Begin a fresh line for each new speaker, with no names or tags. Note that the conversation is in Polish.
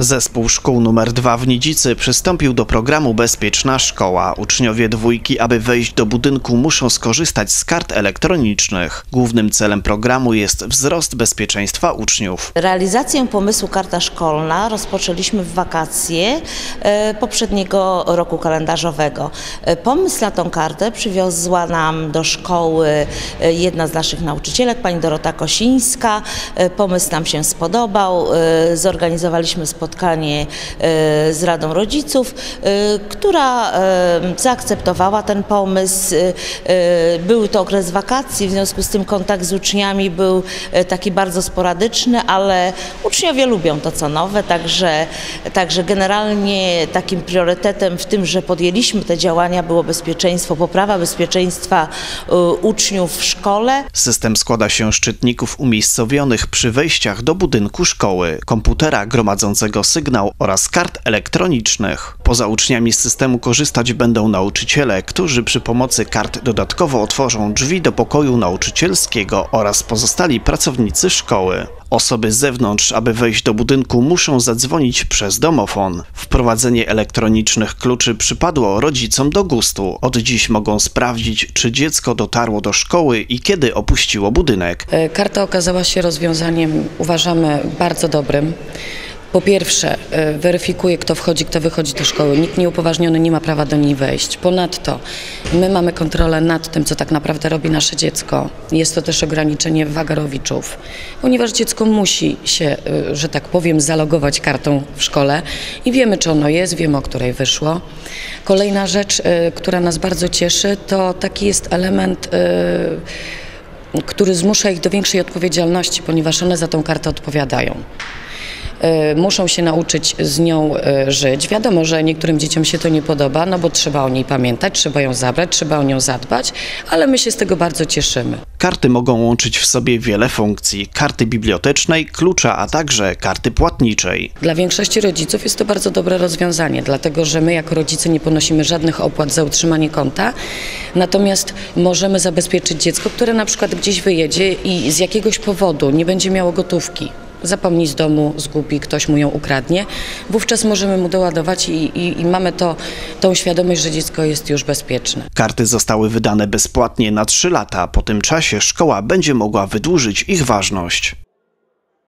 Zespół szkół nr 2 w Nidzicy przystąpił do programu Bezpieczna Szkoła. Uczniowie dwójki, aby wejść do budynku, muszą skorzystać z kart elektronicznych. Głównym celem programu jest wzrost bezpieczeństwa uczniów.
Realizację pomysłu Karta Szkolna rozpoczęliśmy w wakacje e, poprzedniego roku kalendarzowego. E, Pomysł na tą kartę przywiozła nam do szkoły e, jedna z naszych nauczycielek, pani Dorota Kosińska. Pomysł nam się spodobał. Zorganizowaliśmy spotkanie e, z Radą Rodziców, e, która e, zaakceptowała ten pomysł. Był to okres wakacji, w związku z tym kontakt z uczniami był taki bardzo sporadyczny, ale uczniowie lubią to co nowe, także, także generalnie takim priorytetem w tym, że podjęliśmy te działania było bezpieczeństwo, poprawa bezpieczeństwa uczniów w szkole.
System składa się z szczytników umiejscowionych przy wejściach do budynku szkoły, komputera gromadzącego sygnał oraz kart elektronicznych. Poza uczniami z systemu korzystać będą nauczyciele, którzy przy pomocy kart dodatkowo otworzą drzwi do pokoju nauczycielskiego oraz pozostali pracownicy szkoły. Osoby z zewnątrz, aby wejść do budynku, muszą zadzwonić przez domofon. Wprowadzenie elektronicznych kluczy przypadło rodzicom do gustu. Od dziś mogą sprawdzić, czy dziecko dotarło do szkoły i kiedy opuściło budynek.
E, Karta okazała się rozwiązaniem, uważamy, bardzo dobrym. Po pierwsze, e, weryfikuje, kto wchodzi, kto wychodzi do szkoły. Nikt nieupoważniony nie ma prawa do niej wejść. Ponadto, my mamy kontrolę nad tym, co tak naprawdę robi nasze dziecko. Jest to też ograniczenie wagarowiczów, ponieważ dziecko musi się, e, że tak powiem, zalogować kartą w szkole i wiemy, czy ono jest, wiemy, o której wyszło. Kolejna rzecz, e, która nas bardzo cieszy, to taki jest element. który zmusza ich do większej odpowiedzialności, ponieważ one za tą kartę odpowiadają. E, Muszą się nauczyć z nią e, żyć. Wiadomo, że niektórym dzieciom się to nie podoba, no bo trzeba o niej pamiętać, trzeba ją zabrać, trzeba o nią zadbać, ale my się z tego bardzo cieszymy.
Karty mogą łączyć w sobie wiele funkcji: karty bibliotecznej, klucza, a także karty płatniczej.
Dla większości rodziców jest to bardzo dobre rozwiązanie, dlatego że my jako rodzice nie ponosimy żadnych opłat za utrzymanie konta, natomiast możemy zabezpieczyć dziecko, które na przykład gdzieś wyjedzie i z jakiegoś powodu nie będzie miało gotówki. Zapomni z domu, zgubi, ktoś mu ją ukradnie. Wówczas możemy mu doładować i, i, i mamy to, tą świadomość, że dziecko jest już bezpieczne.
Karty zostały wydane bezpłatnie na 3 lata. Po tym czasie szkoła będzie mogła wydłużyć ich ważność.